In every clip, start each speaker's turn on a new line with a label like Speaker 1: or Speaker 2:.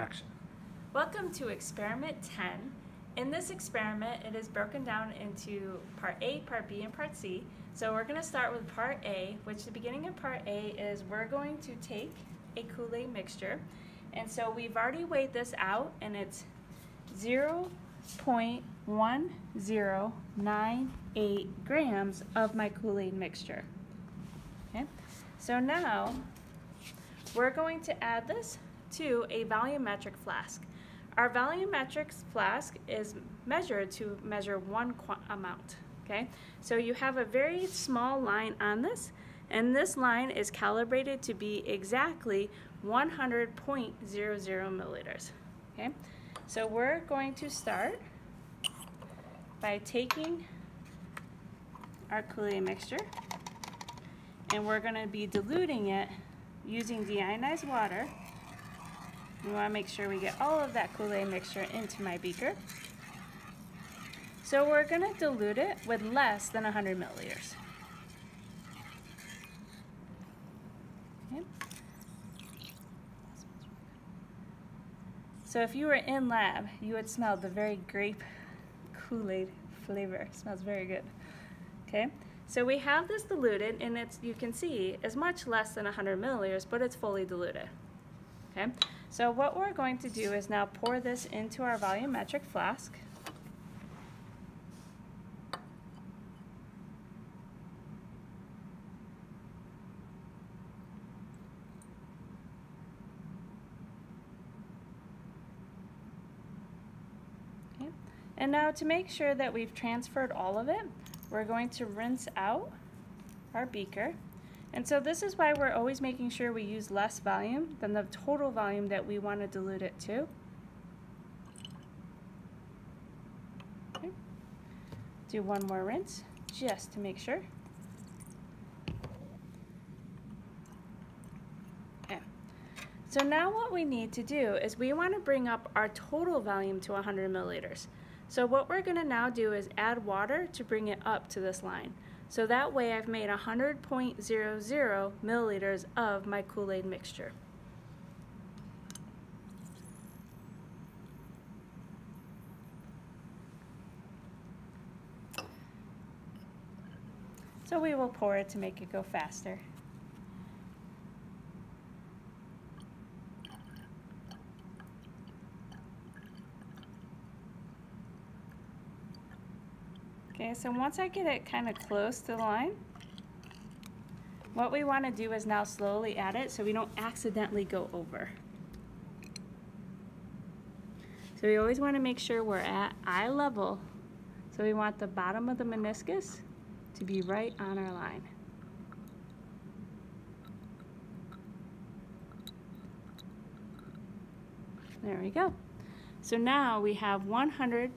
Speaker 1: Action.
Speaker 2: Welcome to experiment 10. In this experiment, it is broken down into part A, part B, and part C. So we're going to start with part A, which the beginning of part A is we're going to take a Kool-Aid mixture. And so we've already weighed this out, and it's 0.1098 grams of my Kool-Aid mixture. Okay, so now we're going to add this to a volumetric flask. Our volumetric flask is measured to measure one amount, okay? So you have a very small line on this, and this line is calibrated to be exactly 100.00 milliliters, okay? So we're going to start by taking our Kool-Aid mixture, and we're gonna be diluting it using deionized water we want to make sure we get all of that Kool-Aid mixture into my beaker. So we're going to dilute it with less than 100 milliliters. Okay. So if you were in lab, you would smell the very grape Kool-Aid flavor. It smells very good. Okay, so we have this diluted and it's, you can see, is much less than 100 milliliters, but it's fully diluted. Okay, so what we're going to do is now pour this into our volumetric flask. Okay. And now to make sure that we've transferred all of it, we're going to rinse out our beaker. And so this is why we're always making sure we use less volume than the total volume that we want to dilute it to. Okay. Do one more rinse just to make sure. Okay. So now what we need to do is we want to bring up our total volume to 100 milliliters. So what we're going to now do is add water to bring it up to this line. So that way I've made 100.00 milliliters of my Kool-Aid mixture. So we will pour it to make it go faster. Okay, so once I get it kind of close to the line, what we want to do is now slowly add it so we don't accidentally go over. So we always want to make sure we're at eye level. So we want the bottom of the meniscus to be right on our line. There we go. So now we have 100.00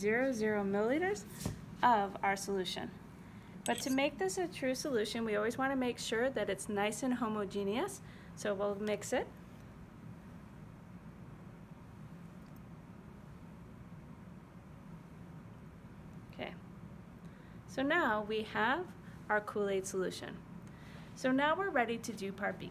Speaker 2: milliliters of our solution. But to make this a true solution, we always want to make sure that it's nice and homogeneous. So we'll mix it. Okay. So now we have our Kool-Aid solution. So now we're ready to do part B.